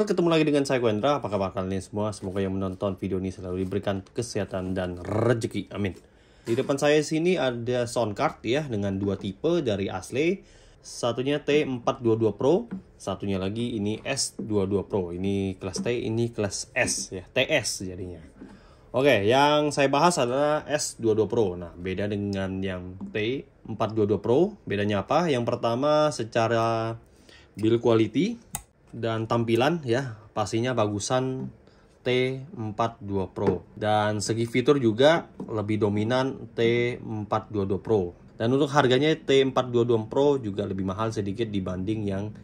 Ketemu lagi dengan saya Gwendra, apa kabar kalian semua? Semoga yang menonton video ini selalu diberikan kesehatan dan rezeki, amin. Di depan saya sini ada sound card ya dengan dua tipe dari Asle. Satunya T422 Pro, satunya lagi ini S22 Pro. Ini kelas T, ini kelas S ya, TS jadinya. Oke, yang saya bahas adalah S22 Pro. Nah, beda dengan yang T422 Pro, bedanya apa? Yang pertama secara build quality dan tampilan ya pastinya bagusan T42 Pro. Dan segi fitur juga lebih dominan T422 Pro. Dan untuk harganya T422 Pro juga lebih mahal sedikit dibanding yang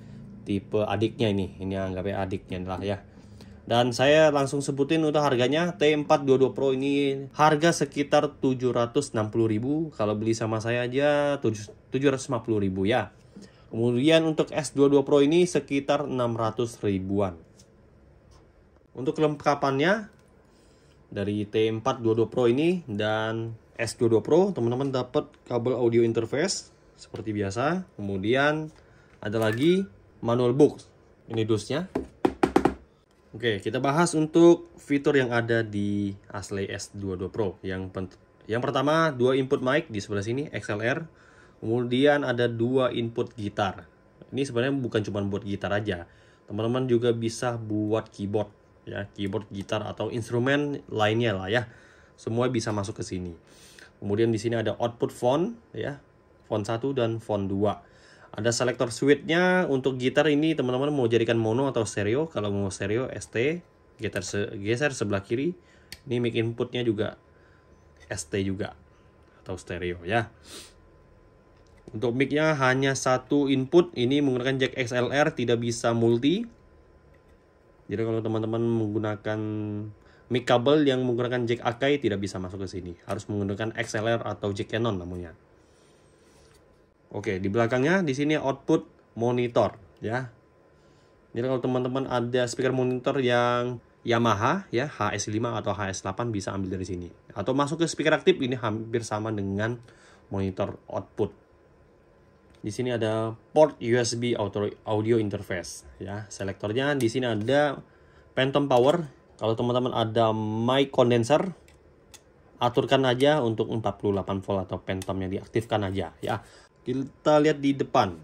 tipe adiknya ini. Ini anggapnya adiknya lah ya. Dan saya langsung sebutin untuk harganya T422 Pro ini harga sekitar 760.000 kalau beli sama saya aja 750.000 ya Kemudian untuk S22 Pro ini sekitar 600 ribuan. Untuk kelengkapannya dari T422 Pro ini dan S22 Pro teman-teman dapat kabel audio interface seperti biasa. Kemudian ada lagi manual book. Ini dusnya. Oke, kita bahas untuk fitur yang ada di Asle S22 Pro. Yang yang pertama, dua input mic di sebelah sini XLR Kemudian ada dua input gitar. Ini sebenarnya bukan cuma buat gitar aja. Teman-teman juga bisa buat keyboard ya, keyboard gitar atau instrumen lainnya lah ya. Semua bisa masuk ke sini. Kemudian di sini ada output font ya, font 1 dan font 2. Ada selector switch-nya untuk gitar ini teman-teman mau jadikan mono atau stereo. Kalau mau stereo ST, gitar se geser sebelah kiri. Ini mic inputnya juga ST juga atau stereo ya. Untuk mic-nya hanya satu input, ini menggunakan jack XLR, tidak bisa multi. Jadi kalau teman-teman menggunakan mic kabel yang menggunakan jack Akai tidak bisa masuk ke sini. Harus menggunakan XLR atau jack Canon namanya. Oke, di belakangnya di sini output monitor ya. Jadi kalau teman-teman ada speaker monitor yang Yamaha ya HS5 atau HS8 bisa ambil dari sini. Atau masuk ke speaker aktif ini hampir sama dengan monitor output di sini ada port USB audio interface ya. Selektornya di sini ada phantom power. Kalau teman-teman ada mic condenser aturkan aja untuk 48 volt atau phantomnya diaktifkan aja ya. Kita lihat di depan.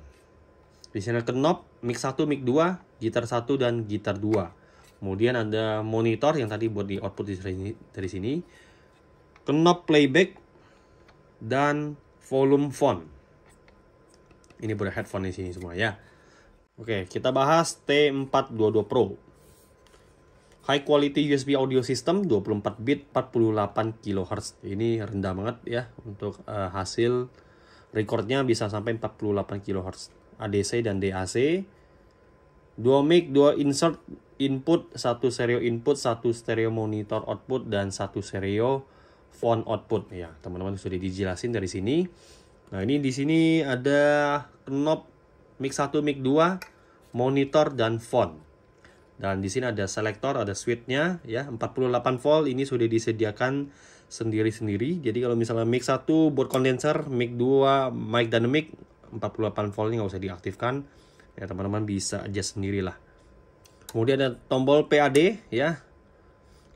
Di sini ada knob mic 1, mic 2, gitar 1 dan gitar 2. Kemudian ada monitor yang tadi buat di output dari sini, dari sini. Knob playback dan volume font. Ini buat headphone di sini semua ya. Oke, kita bahas T422 Pro. High quality USB audio system 24 bit 48 kHz. Ini rendah banget ya untuk uh, hasil recordnya bisa sampai 48 kHz. ADC dan DAC. Dua mic, dua insert input, satu stereo input, satu stereo monitor output dan satu stereo phone output ya. Teman-teman sudah dijelasin dari sini. Nah, ini di sini ada knob mic 1, mic 2, monitor dan font. Dan di sini ada selektor, ada switch-nya ya, 48 volt ini sudah disediakan sendiri-sendiri. Jadi kalau misalnya mic 1 buat kondenser, mic 2 mic dynamic 48 volt ini nggak usah diaktifkan. Ya teman-teman bisa adjust sendirilah. Kemudian ada tombol PAD ya.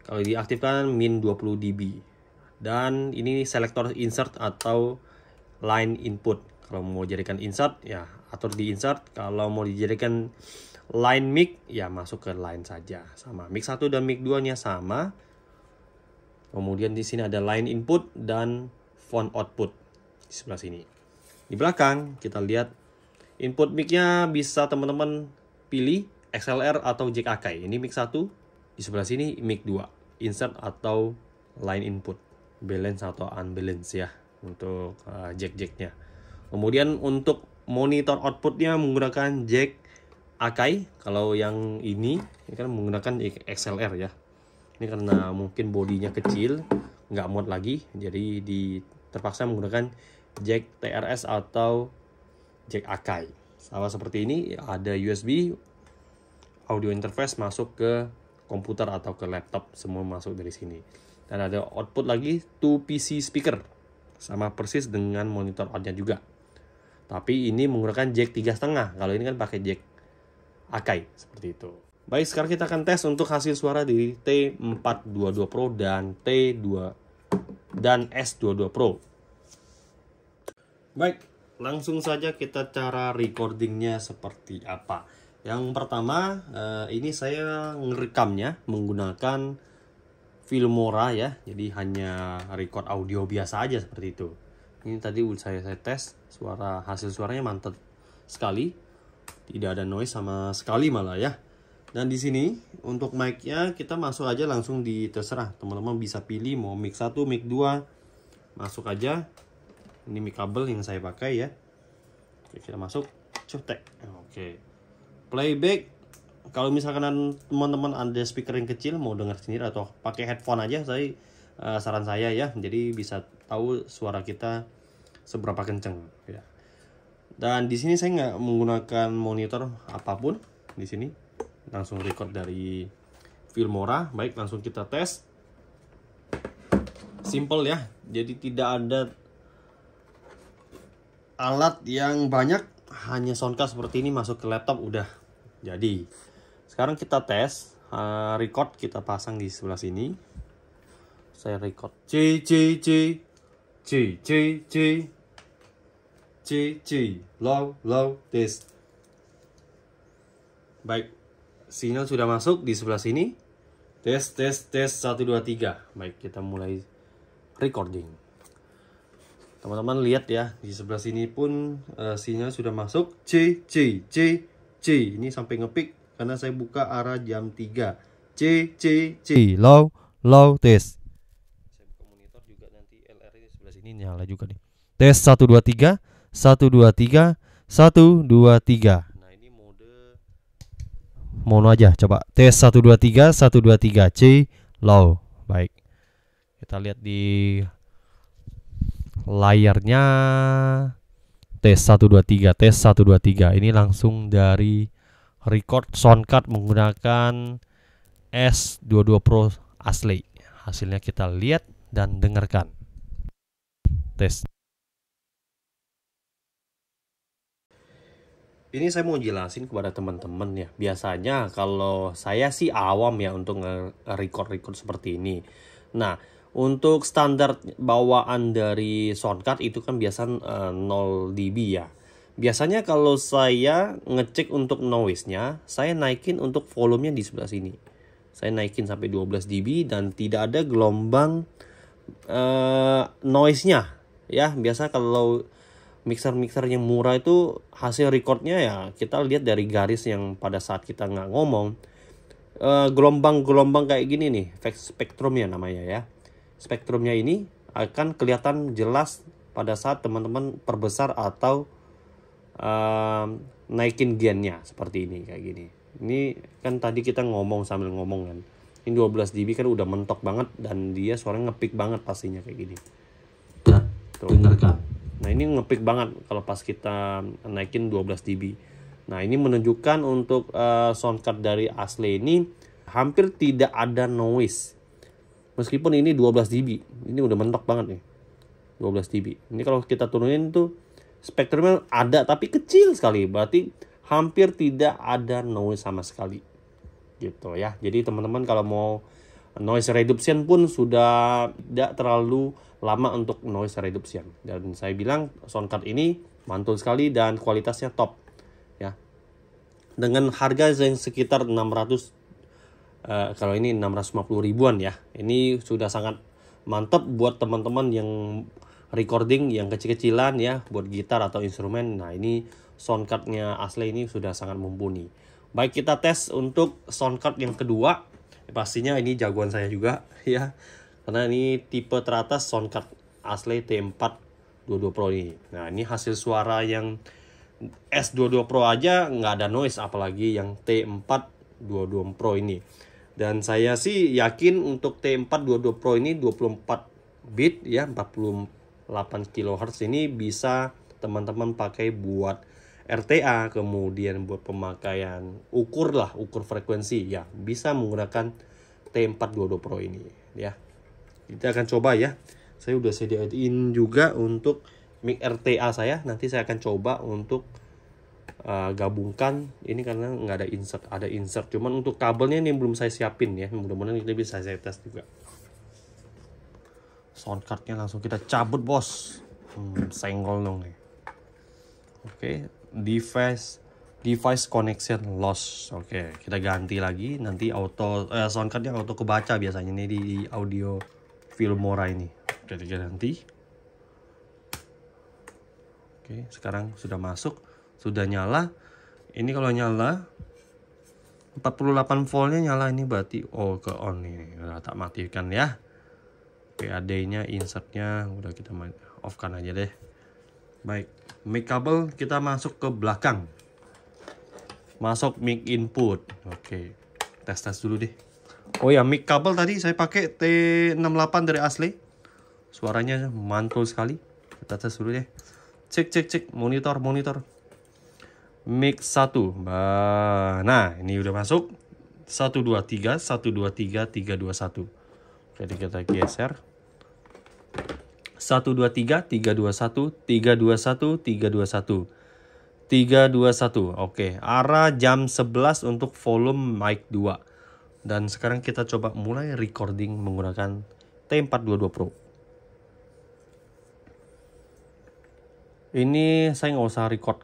Kalau diaktifkan min 20 dB. Dan ini selektor insert atau line input. Kalau mau jadikan insert ya atur di insert. Kalau mau dijadikan line mic ya masuk ke line saja sama. Mic 1 dan mic 2 nya sama. Kemudian di sini ada line input dan font output di sebelah sini. Di belakang kita lihat input mic-nya bisa teman-teman pilih XLR atau jack Akai. Ini mic 1, di sebelah sini mic 2, insert atau line input, balance atau unbalance ya untuk uh, jack-jacknya. Kemudian untuk monitor outputnya menggunakan jack Akai. Kalau yang ini, ini kan menggunakan XLR ya. Ini karena mungkin bodinya kecil, nggak muat lagi, jadi di terpaksa menggunakan jack TRS atau jack Akai. Sama seperti ini, ada USB, audio interface masuk ke komputer atau ke laptop, semua masuk dari sini. Dan ada output lagi 2 PC speaker sama persis dengan monitor outnya juga. Tapi ini menggunakan jack tiga setengah. Kalau ini kan pakai jack Akai seperti itu. Baik, sekarang kita akan tes untuk hasil suara di T422 Pro dan T2 dan S22 Pro. Baik, langsung saja kita cara recordingnya seperti apa. Yang pertama, eh, ini saya ngerekamnya menggunakan Filmora ya, jadi hanya record audio biasa aja seperti itu. Ini tadi saya saya tes suara hasil suaranya mantap sekali, tidak ada noise sama sekali malah ya. Dan di sini untuk mic-nya kita masuk aja langsung di terserah. Teman-teman bisa pilih mau mic 1, mic 2. Masuk aja. Ini mic kabel yang saya pakai ya. Oke, kita masuk. Cetek. Oke. Playback kalau misalkan teman-teman ada speaker yang kecil mau dengar sendiri atau pakai headphone aja saya uh, saran saya ya. Jadi bisa tahu suara kita seberapa kenceng ya. Dan di sini saya nggak menggunakan monitor apa pun di sini. Langsung record dari Filmora. Baik langsung kita tes. Simple ya. Jadi tidak ada alat yang banyak. Hanya soundcard seperti ini masuk ke laptop udah jadi sekarang kita tes uh, record kita pasang di sebelah sini saya record C C C C C C C C low low tes baik sinyal sudah masuk di sebelah sini. Tes, tes, tes, 1, 2, 3. Baik, kita mulai recording. Teman-teman lihat ya, di sebelah sini pun uh, sinyal sudah masuk. C, C, C, C. Ini sampai ngepick karena saya buka arah jam 3. C, C, C. Low, low, tes. Saya buka monitor juga nanti LR ini sebelah sini nyala juga nih. Tes 1, 2, 3. 1, 2, 3. 1, 2, 3 mono aja coba tes 123 123 C low baik kita lihat di layarnya tes 123 tes 123 ini langsung dari record soundcard menggunakan S22 Pro asli hasilnya kita lihat dan dengarkan tes ini saya mau jelasin kepada teman-teman ya. Biasanya kalau saya sih awam ya untuk nge-record-record seperti ini. Nah, untuk standar bawaan dari soundcard itu kan biasa uh, 0 dB ya. Biasanya kalau saya ngecek untuk noise-nya, saya naikin untuk volumenya di sebelah sini. Saya naikin sampai 12 dB dan tidak ada gelombang uh, noise-nya ya. Biasa kalau mixer-mixer yang murah itu hasil recordnya ya kita lihat dari garis yang pada saat kita nggak ngomong eh, gelombang-gelombang uh, kayak gini nih spektrumnya namanya ya spektrumnya ini akan kelihatan jelas pada saat teman-teman perbesar atau uh, naikin gennya seperti ini kayak gini ini kan tadi kita ngomong sambil ngomong kan ini 12 dB kan udah mentok banget dan dia suaranya ngepick banget pastinya kayak gini nah, tuh. dengarkan Nah ini ngepick banget kalau pas kita naikin 12 dB. Nah ini menunjukkan untuk uh, soundcard dari asli ini hampir tidak ada noise. Meskipun ini 12 dB, ini udah mentok banget nih. 12 dB. Ini kalau kita turunin tuh spektrumnya ada tapi kecil sekali. Berarti hampir tidak ada noise sama sekali. Gitu ya. Jadi teman-teman kalau mau noise reduction pun sudah tidak terlalu lama untuk noise reduction dan saya bilang soundcard ini mantul sekali dan kualitasnya top ya dengan harga yang sekitar 600 uh, eh, kalau ini 650 ribuan ya ini sudah sangat mantap buat teman-teman yang recording yang kecil-kecilan ya buat gitar atau instrumen. Nah ini soundcardnya asli ini sudah sangat mumpuni. Baik kita tes untuk soundcard yang kedua. Pastinya ini jagoan saya juga ya. Karena ini tipe teratas soundcard asli T4 22 Pro ini. Nah ini hasil suara yang S22 Pro aja nggak ada noise apalagi yang T4 22 Pro ini. Dan saya sih yakin untuk T4 22 Pro ini 24 bit ya 48 kHz ini bisa teman-teman pakai buat RTA kemudian buat pemakaian ukur lah ukur frekuensi ya bisa menggunakan T422 Pro ini ya. Kita akan coba ya. Saya udah sediain juga untuk mic RTA saya. Nanti saya akan coba untuk uh, gabungkan. Ini karena nggak ada insert ada insert. Cuman untuk kabelnya ini belum saya siapin ya. Mudah-mudahan ini bisa saya tes juga soundcardnya langsung kita cabut bos. Hmm, senggol dong nih. Oke device device connection loss oke kita ganti lagi. Nanti auto eh, soundcardnya auto kebaca biasanya nih di audio Filmora ini. Oke kita ganti. Oke sekarang sudah masuk. Sudah nyala. Ini kalau nyala 48 voltnya nyala ini berarti oh ke on ini udah tak matikan ya PAD nya insertnya udah kita off kan aja deh. Baik mic kabel kita masuk ke belakang. Masuk mic input. Oke tes tes dulu deh. Oh ya mic kabel tadi saya pakai T68 dari asli. Suaranya mantul sekali. Kita tes dulu deh. Cek cek cek. Monitor monitor. Mic 1 nah ini udah masuk. 123 123 321 jadi kita geser 123 321 321 321 321. Oke, arah jam 11 untuk volume mic 2. Dan sekarang kita coba mulai recording menggunakan T422 Pro. Ini saya nggak usah record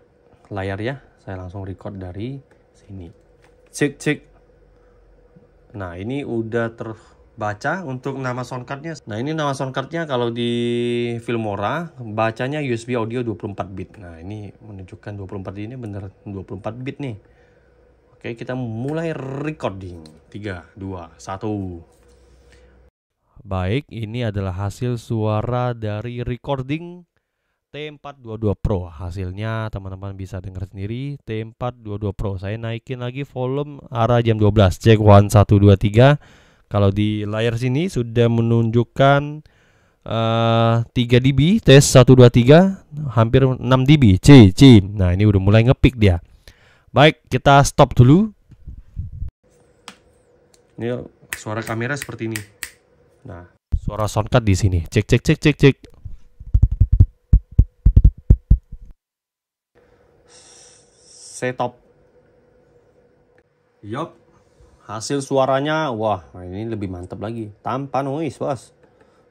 layar ya, saya langsung record dari sini. Cek cek. Nah ini udah ter baca untuk nama soundcardnya. Nah ini nama soundcardnya kalau di Filmora bacanya USB audio 24 bit. Nah ini menunjukkan 24 ini bener 24 bit nih. Oke kita mulai recording. 3, 2, 1. Baik ini adalah hasil suara dari recording T422 Pro hasilnya teman-teman bisa dengar sendiri T422 Pro saya naikin lagi volume arah jam 12 cek 1 2 3 kalau di layar sini sudah menunjukkan uh, 3 dB tes 123 hampir 6 dB C C. Nah, ini udah mulai ngepick dia. Baik, kita stop dulu. Ini suara kamera seperti ini. Nah, suara soundcard di sini. Cek cek cek cek cek. Setup. Yup hasil suaranya wah ini lebih mantap lagi. Tanpa noise bos.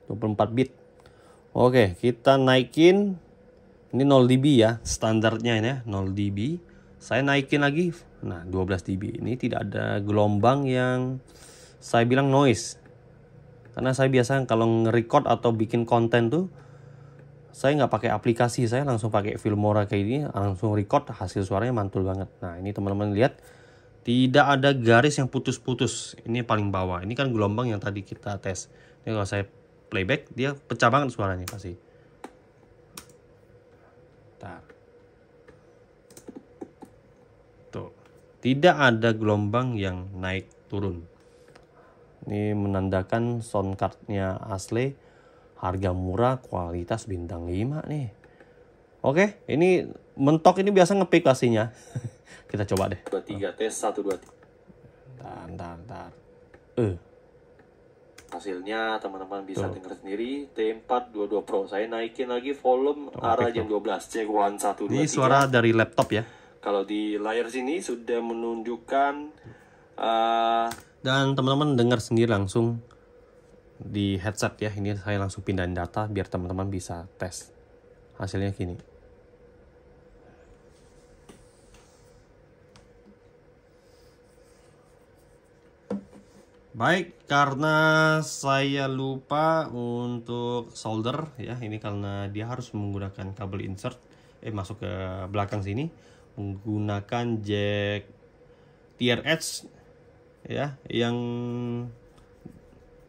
24 bit. Oke kita naikin. Ini 0 dB ya standarnya ini ya 0 dB. Saya naikin lagi. Nah 12 dB. Ini tidak ada gelombang yang saya bilang noise. Karena saya biasa kalau nge-record atau bikin konten tuh saya nggak pakai aplikasi. Saya langsung pakai Filmora kayak ini langsung record. Hasil suaranya mantul banget. Nah ini teman-teman lihat tidak ada garis yang putus-putus. Ini paling bawah. Ini kan gelombang yang tadi kita tes. Ini kalau saya playback, dia pecah banget suaranya pasti. Tuh. Tidak ada gelombang yang naik turun. Ini menandakan sound cardnya asli. Harga murah, kualitas bintang 5 nih. Oke, ini mentok ini biasa ngepick pastinya. Kita coba deh. 23 tes 1 2 3. Ntar, ntar, ntar. Eh. Hasilnya teman-teman bisa Tuh. dengar sendiri T422 Pro. Saya naikin lagi volume oh, arah jam 12 cek 1 2 Ini suara dari laptop ya. Kalau di layar sini sudah menunjukkan uh, dan teman-teman dengar sendiri langsung di headset ya. Ini saya langsung pindahin data biar teman-teman bisa tes. Hasilnya gini. Baik, karena saya lupa untuk solder ya, ini karena dia harus menggunakan kabel insert eh masuk ke belakang sini menggunakan jack TRX ya yang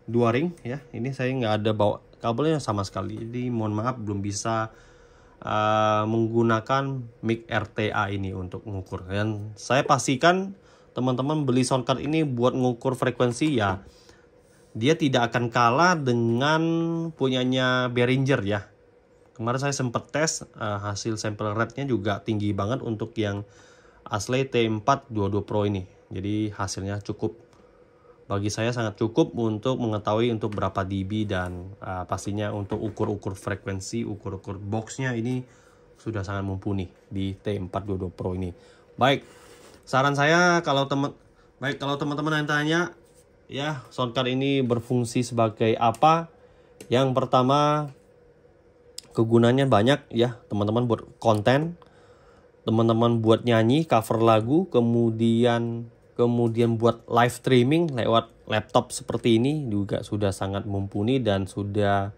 dua ring ya. Ini saya nggak ada bawa kabelnya sama sekali. Jadi mohon maaf belum bisa uh, menggunakan mic RTA ini untuk mengukur. Dan saya pastikan teman-teman beli soundcard ini buat ngukur frekuensi ya. Dia tidak akan kalah dengan punyanya Behringer ya. Kemarin saya sempat tes uh, hasil sampel rate-nya juga tinggi banget untuk yang asli T422 Pro ini. Jadi hasilnya cukup. Bagi saya sangat cukup untuk mengetahui untuk berapa dB dan uh, pastinya untuk ukur-ukur frekuensi ukur-ukur boxnya ini sudah sangat mumpuni di T422 Pro ini. Baik, saran saya kalau teman baik kalau teman-teman yang tanya ya soundcard ini berfungsi sebagai apa? Yang pertama kegunaannya banyak ya teman-teman buat konten, teman-teman buat nyanyi, cover lagu, kemudian kemudian buat live streaming lewat laptop seperti ini juga sudah sangat mumpuni dan sudah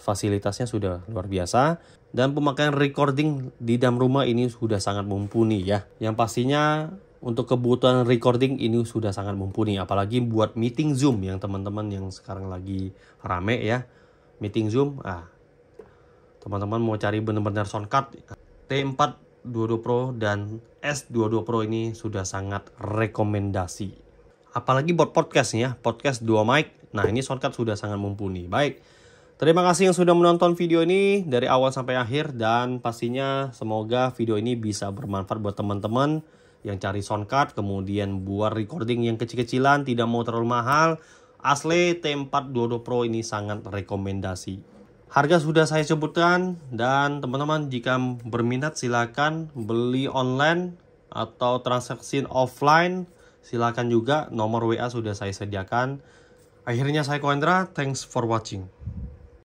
fasilitasnya sudah luar biasa. Dan pemakaian recording di dalam rumah ini sudah sangat mumpuni ya. Yang pastinya untuk kebutuhan recording ini sudah sangat mumpuni apalagi buat meeting zoom yang teman-teman yang sekarang lagi rame ya. Meeting zoom ah teman-teman mau cari benar-benar soundcard T4 22 Pro dan S22 Pro ini sudah sangat rekomendasi apalagi buat podcast ya, podcast dua mic. Nah, ini shortcut sudah sangat mumpuni. Baik. Terima kasih yang sudah menonton video ini dari awal sampai akhir dan pastinya semoga video ini bisa bermanfaat buat teman-teman yang cari soundcard kemudian buat recording yang kecil-kecilan tidak mau terlalu mahal. Asli T422 Pro ini sangat rekomendasi. Harga sudah saya sebutkan dan teman-teman jika berminat silakan beli online atau transaksi offline Silakan juga nomor WA sudah saya sediakan. Akhirnya saya Koendra, thanks for watching.